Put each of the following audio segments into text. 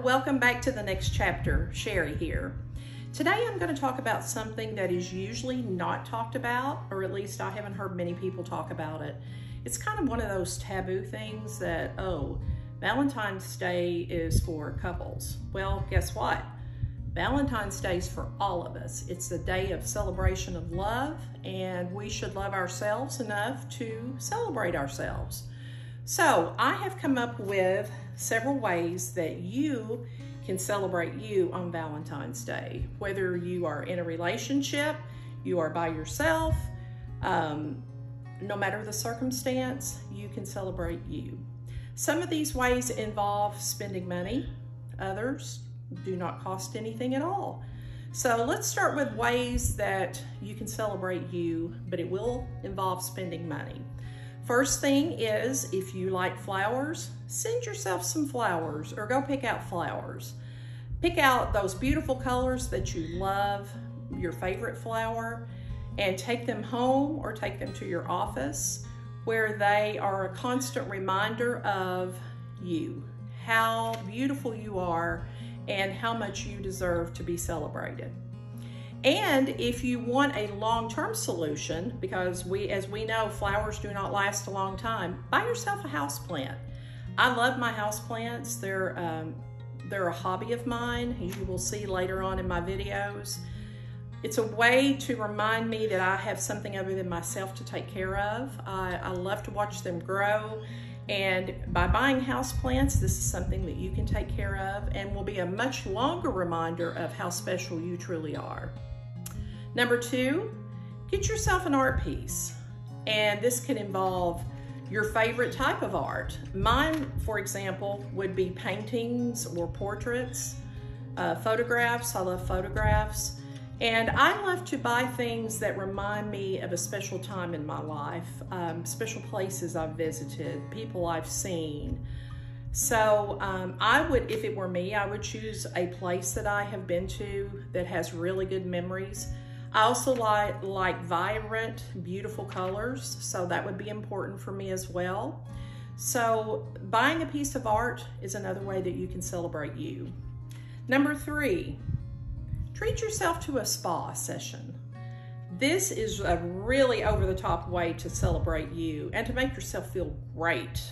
Welcome back to the next chapter. Sherry here. Today I'm going to talk about something that is usually not talked about, or at least I haven't heard many people talk about it. It's kind of one of those taboo things that, oh, Valentine's Day is for couples. Well, guess what? Valentine's Day is for all of us. It's a day of celebration of love, and we should love ourselves enough to celebrate ourselves. So I have come up with several ways that you can celebrate you on Valentine's Day. Whether you are in a relationship, you are by yourself, um, no matter the circumstance, you can celebrate you. Some of these ways involve spending money, others do not cost anything at all. So let's start with ways that you can celebrate you, but it will involve spending money. First thing is if you like flowers, send yourself some flowers or go pick out flowers. Pick out those beautiful colors that you love, your favorite flower, and take them home or take them to your office where they are a constant reminder of you, how beautiful you are, and how much you deserve to be celebrated. And if you want a long-term solution, because we, as we know, flowers do not last a long time, buy yourself a house plant. I love my house plants. They're, um, they're a hobby of mine, as you will see later on in my videos. It's a way to remind me that I have something other than myself to take care of. I, I love to watch them grow. And by buying house plants, this is something that you can take care of and will be a much longer reminder of how special you truly are. Number two, get yourself an art piece. And this can involve your favorite type of art. Mine, for example, would be paintings or portraits, uh, photographs. I love photographs. And I love to buy things that remind me of a special time in my life, um, special places I've visited, people I've seen. So um, I would, if it were me, I would choose a place that I have been to that has really good memories. I also like, like vibrant, beautiful colors, so that would be important for me as well. So buying a piece of art is another way that you can celebrate you. Number three, treat yourself to a spa session. This is a really over-the-top way to celebrate you and to make yourself feel great.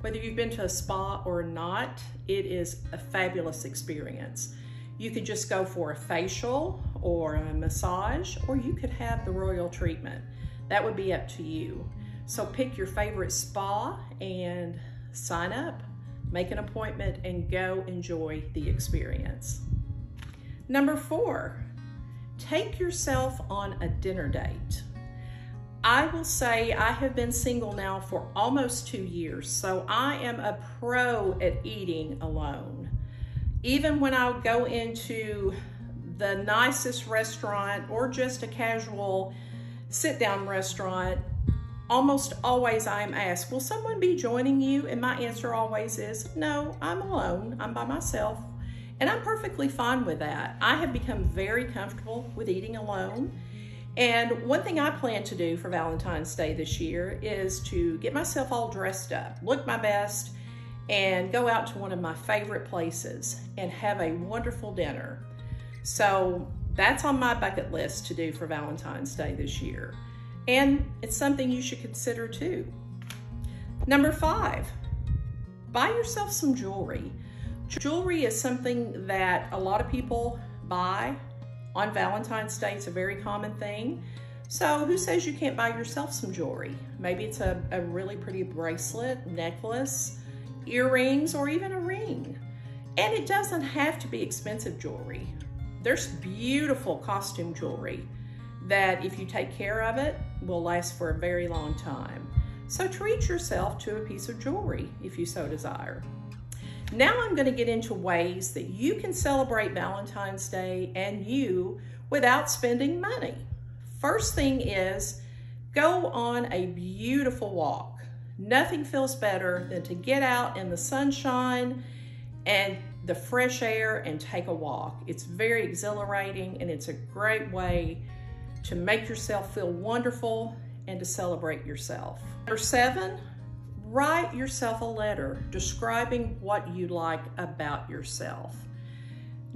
Whether you've been to a spa or not, it is a fabulous experience. You could just go for a facial or a massage, or you could have the royal treatment. That would be up to you. So pick your favorite spa and sign up, make an appointment, and go enjoy the experience. Number four, take yourself on a dinner date. I will say I have been single now for almost two years, so I am a pro at eating alone even when I go into the nicest restaurant or just a casual sit down restaurant, almost always I'm asked, Will someone be joining you? And my answer always is, No, I'm alone. I'm by myself. And I'm perfectly fine with that. I have become very comfortable with eating alone. And one thing I plan to do for Valentine's Day this year is to get myself all dressed up, look my best, and go out to one of my favorite places and have a wonderful dinner. So that's on my bucket list to do for Valentine's Day this year. And it's something you should consider too. Number five, buy yourself some jewelry. Jewelry is something that a lot of people buy on Valentine's Day. It's a very common thing. So who says you can't buy yourself some jewelry? Maybe it's a, a really pretty bracelet, necklace, earrings, or even a ring. And it doesn't have to be expensive jewelry. There's beautiful costume jewelry that if you take care of it, will last for a very long time. So treat yourself to a piece of jewelry if you so desire. Now I'm gonna get into ways that you can celebrate Valentine's Day and you without spending money. First thing is go on a beautiful walk. Nothing feels better than to get out in the sunshine and the fresh air and take a walk. It's very exhilarating and it's a great way to make yourself feel wonderful and to celebrate yourself. Number seven, write yourself a letter describing what you like about yourself.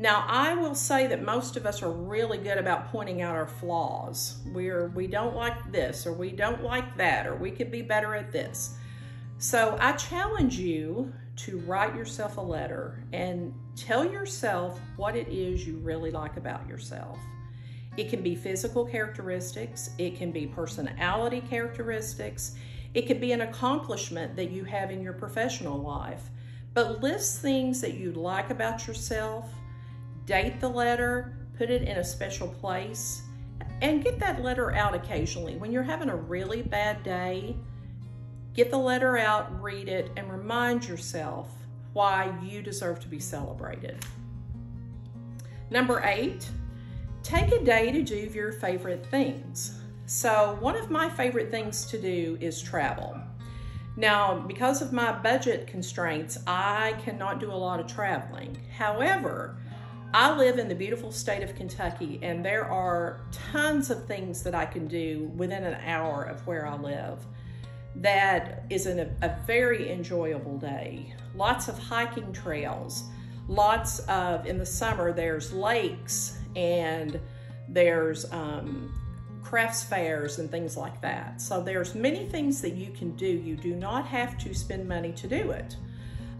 Now, I will say that most of us are really good about pointing out our flaws. We're we don't like this or we don't like that or we could be better at this. So, I challenge you to write yourself a letter and tell yourself what it is you really like about yourself. It can be physical characteristics, it can be personality characteristics, it could be an accomplishment that you have in your professional life. But list things that you like about yourself, date the letter, put it in a special place, and get that letter out occasionally. When you're having a really bad day, get the letter out, read it, and remind yourself why you deserve to be celebrated. Number eight, take a day to do your favorite things. So one of my favorite things to do is travel. Now, because of my budget constraints, I cannot do a lot of traveling. However, I live in the beautiful state of Kentucky, and there are tons of things that I can do within an hour of where I live. That is an, a very enjoyable day. Lots of hiking trails, lots of, in the summer, there's lakes and there's um, crafts fairs and things like that. So there's many things that you can do. You do not have to spend money to do it.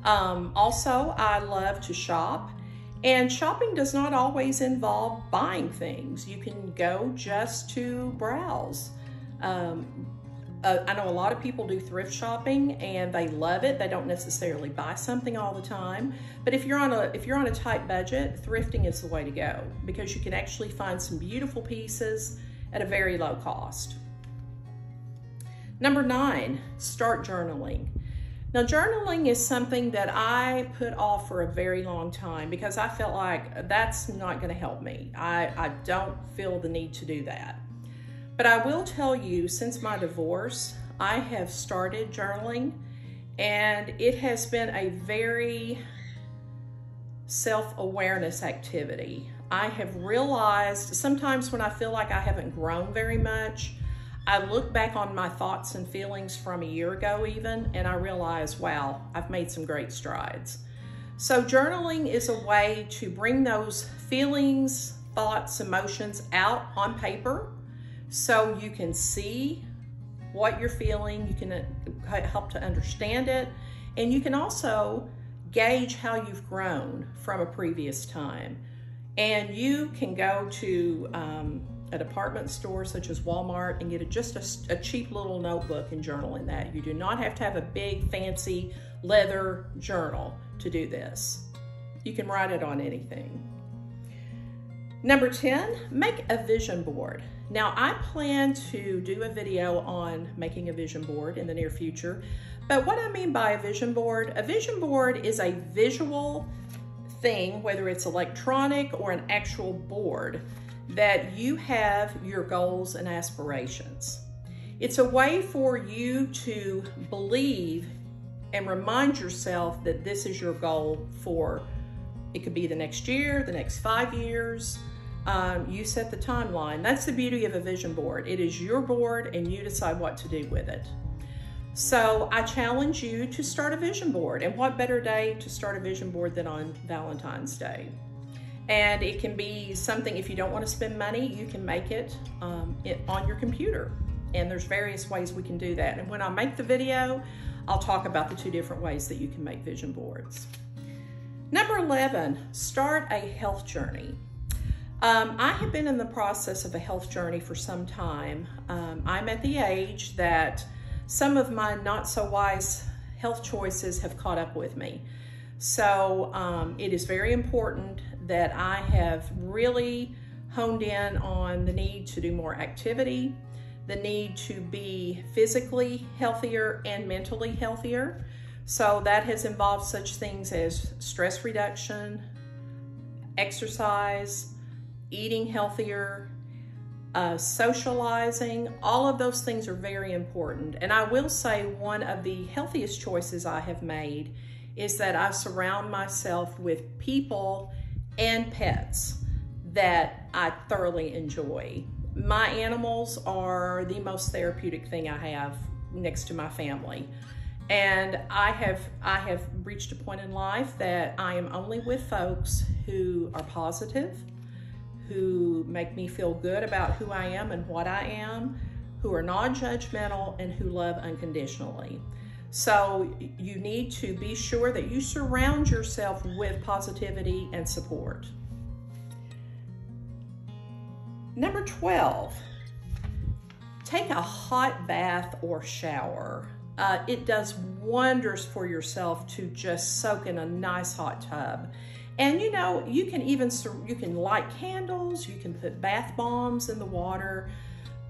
Um, also, I love to shop. And shopping does not always involve buying things. You can go just to browse. Um, uh, I know a lot of people do thrift shopping and they love it. They don't necessarily buy something all the time, but if you're on a if you're on a tight budget, thrifting is the way to go because you can actually find some beautiful pieces at a very low cost. Number nine, start journaling. Now, journaling is something that I put off for a very long time because I felt like that's not going to help me. I, I don't feel the need to do that. But I will tell you, since my divorce, I have started journaling and it has been a very self awareness activity. I have realized sometimes when I feel like I haven't grown very much, I look back on my thoughts and feelings from a year ago, even, and I realize, wow, I've made some great strides. So, journaling is a way to bring those feelings, thoughts, emotions out on paper so you can see what you're feeling, you can uh, help to understand it, and you can also gauge how you've grown from a previous time. And you can go to um, a department store such as Walmart and get a, just a, a, cheap little notebook and journal in that. You do not have to have a big fancy leather journal to do this. You can write it on anything. Number 10, make a vision board. Now I plan to do a video on making a vision board in the near future, but what I mean by a vision board, a vision board is a visual thing, whether it's electronic or an actual board, that you have your goals and aspirations. It's a way for you to believe and remind yourself that this is your goal for it could be the next year, the next five years. Um, you set the timeline. That's the beauty of a vision board. It is your board and you decide what to do with it. So I challenge you to start a vision board. And what better day to start a vision board than on Valentine's Day? And it can be something, if you don't want to spend money, you can make it, um, it on your computer. And there's various ways we can do that. And when I make the video, I'll talk about the two different ways that you can make vision boards. Number 11, start a health journey. Um, I have been in the process of a health journey for some time. Um, I'm at the age that some of my not so wise health choices have caught up with me. So um, it is very important that I have really honed in on the need to do more activity, the need to be physically healthier and mentally healthier. So that has involved such things as stress reduction, exercise, eating healthier, uh, socializing, all of those things are very important. And I will say one of the healthiest choices I have made is that I surround myself with people and pets that I thoroughly enjoy. My animals are the most therapeutic thing I have next to my family. And I have I have reached a point in life that I am only with folks who are positive, who make me feel good about who I am and what I am, who are non-judgmental and who love unconditionally. So you need to be sure that you surround yourself with positivity and support. Number 12, take a hot bath or shower. Uh, it does wonders for yourself to just soak in a nice hot tub. And you know, you can even, you can light candles, you can put bath bombs in the water,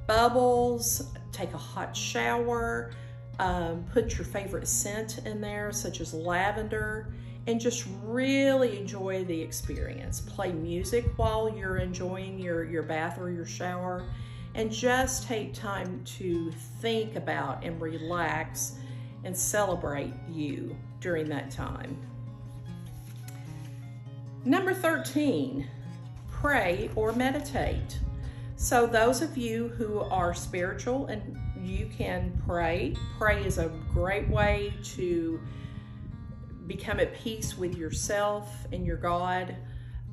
bubbles, take a hot shower, um, put your favorite scent in there, such as lavender, and just really enjoy the experience. Play music while you're enjoying your, your bath or your shower, and just take time to think about and relax and celebrate you during that time. Number 13, pray or meditate. So those of you who are spiritual and you can pray, pray is a great way to become at peace with yourself and your God.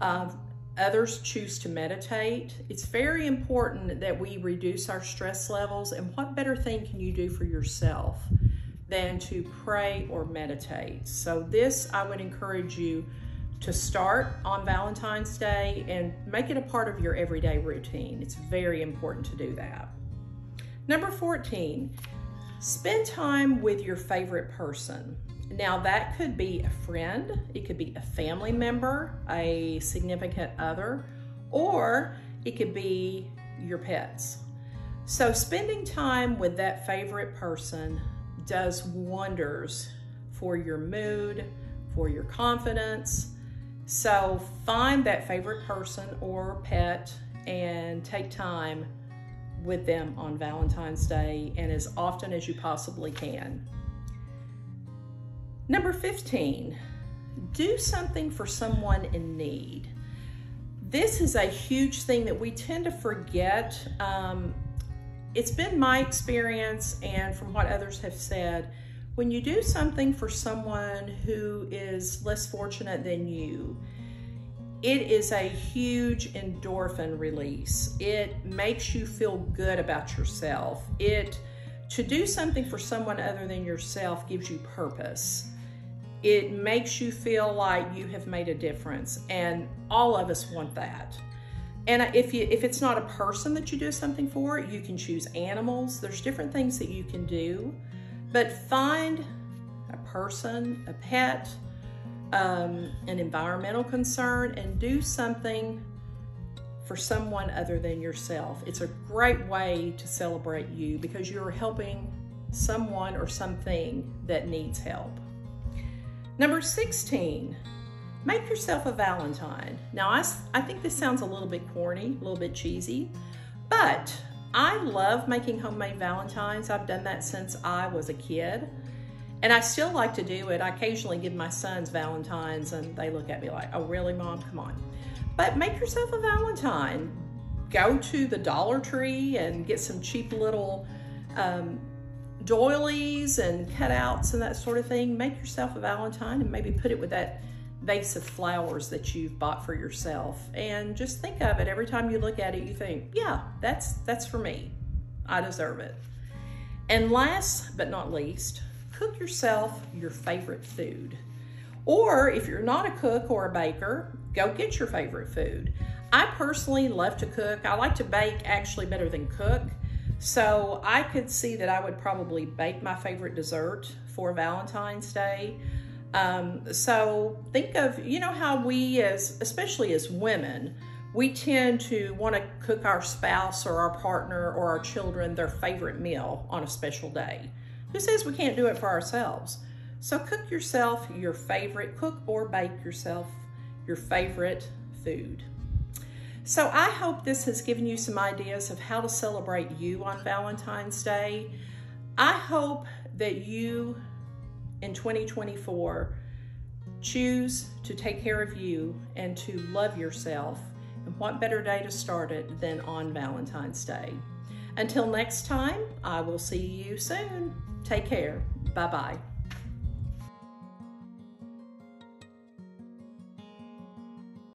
Uh, others choose to meditate. It's very important that we reduce our stress levels. And what better thing can you do for yourself than to pray or meditate? So, this I would encourage you to start on Valentine's Day and make it a part of your everyday routine. It's very important to do that. Number 14, spend time with your favorite person. Now, that could be a friend, it could be a family member, a significant other, or it could be your pets. So, spending time with that favorite person does wonders for your mood, for your confidence. So, find that favorite person or pet and take time with them on Valentine's Day and as often as you possibly can. Number 15, do something for someone in need. This is a huge thing that we tend to forget. Um, it's been my experience, and from what others have said, when you do something for someone who is less fortunate than you, it is a huge endorphin release. It makes you feel good about yourself. It to do something for someone other than yourself gives you purpose. It makes you feel like you have made a difference and all of us want that. And if you if it's not a person that you do something for, you can choose animals. There's different things that you can do. But find a person, a pet, um, an environmental concern and do something for someone other than yourself. It's a great way to celebrate you because you're helping someone or something that needs help. Number 16, make yourself a Valentine. Now, I, I think this sounds a little bit corny, a little bit cheesy, but I love making homemade Valentines. I've done that since I was a kid. And I still like to do it. I occasionally give my sons Valentines and they look at me like, oh, really, mom? Come on. But make yourself a Valentine. Go to the Dollar Tree and get some cheap little um, doilies and cutouts and that sort of thing. Make yourself a Valentine and maybe put it with that vase of flowers that you've bought for yourself. And just think of it every time you look at it, you think, yeah, that's, that's for me. I deserve it. And last but not least, cook yourself your favorite food. Or if you're not a cook or a baker, go get your favorite food. I personally love to cook. I like to bake actually better than cook. So I could see that I would probably bake my favorite dessert for Valentine's Day. Um, so think of, you know, how we as, especially as women, we tend to want to cook our spouse or our partner or our children their favorite meal on a special day. Who says we can't do it for ourselves? So cook yourself your favorite, cook or bake yourself your favorite food. So I hope this has given you some ideas of how to celebrate you on Valentine's Day. I hope that you in 2024 choose to take care of you and to love yourself. And what better day to start it than on Valentine's Day? Until next time, I will see you soon. Take care. Bye bye.